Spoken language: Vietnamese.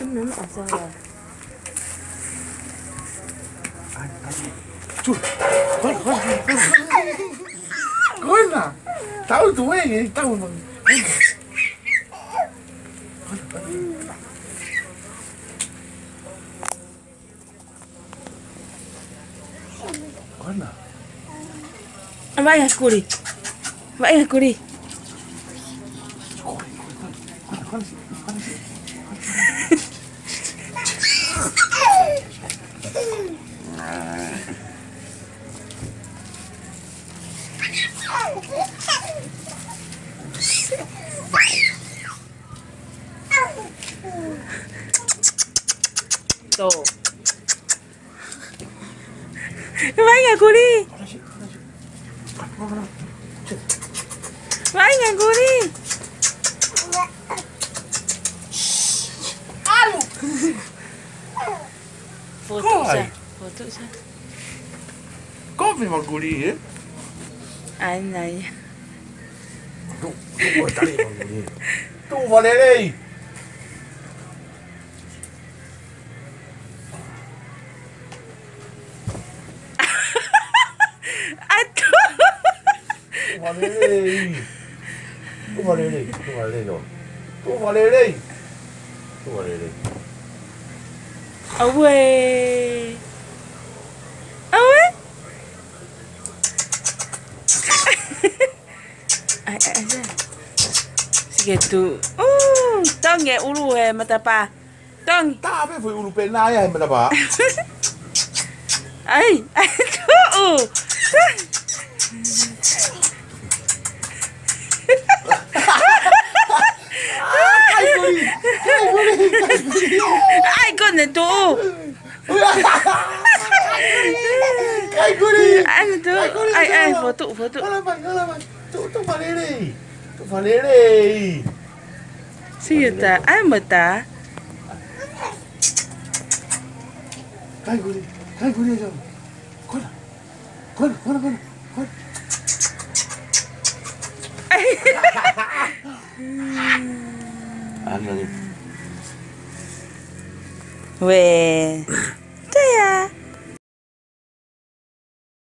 chút nấm ở rơi rồi Chú, con, con, con, con à, tao tuổi, tao mà, Anna. Vai, Scuri. Vai, Scuri. Scuri. Quando, quando, quando, quando, quando. so. Kau ingat aku ni? Kau ingat aku ni? Foto saya. Kau ni guli, ya? Eh? Anak, tu, tu boleh buat tu boleh ni. Tu, valere. Tu valere, tu valere. Tu valere. Tu valere. Away. Away. Ai ai ai. Sige tu. Oh, tong ye ulu he mata pa. Tong. Ta be fu ulu pe na ya mata pa. Ai, ai tu. này tu anh cứ đi anh cứ anh anh phó tụ phó tụ anh mày anh mày tụ tụ phản đi đi tụ phản đi đi ta anh mà ta anh cứ đi anh cứ đi rồi con con con con con anh 喂。对呀。